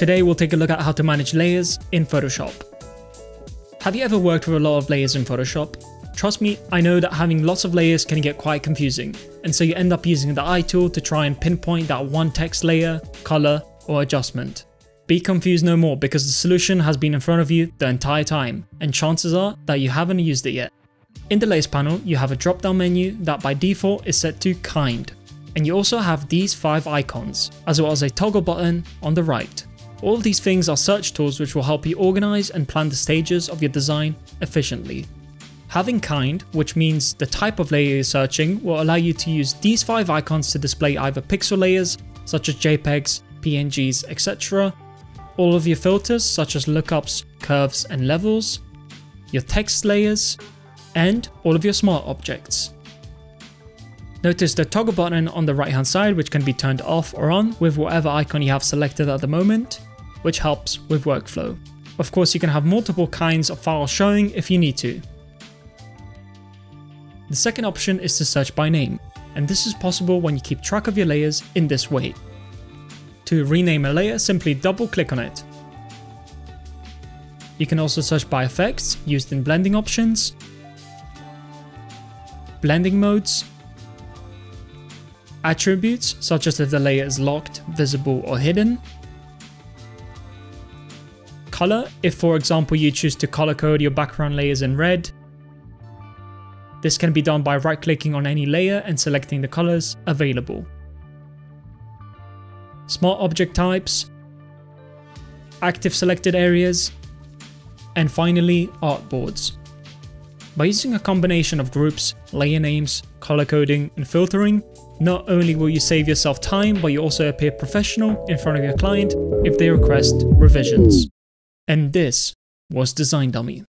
Today we'll take a look at how to manage layers in Photoshop. Have you ever worked with a lot of layers in Photoshop? Trust me, I know that having lots of layers can get quite confusing, and so you end up using the eye tool to try and pinpoint that one text layer, color, or adjustment. Be confused no more because the solution has been in front of you the entire time, and chances are that you haven't used it yet. In the layers panel, you have a drop down menu that by default is set to kind, and you also have these 5 icons, as well as a toggle button on the right. All of these things are search tools which will help you organize and plan the stages of your design efficiently. Having kind, which means the type of layer you're searching, will allow you to use these 5 icons to display either pixel layers, such as JPEGs, PNGs, etc., all of your filters, such as lookups, curves, and levels, your text layers, and all of your smart objects. Notice the toggle button on the right hand side which can be turned off or on with whatever icon you have selected at the moment, which helps with workflow. Of course, you can have multiple kinds of files showing if you need to. The second option is to search by name, and this is possible when you keep track of your layers in this way. To rename a layer, simply double click on it. You can also search by effects used in blending options, blending modes, attributes such as if the layer is locked, visible or hidden, color, if for example you choose to color code your background layers in red. This can be done by right clicking on any layer and selecting the colors available. Smart object types, active selected areas, and finally artboards. By using a combination of groups, layer names, color coding, and filtering, not only will you save yourself time, but you also appear professional in front of your client if they request revisions. And this was Design Dummy.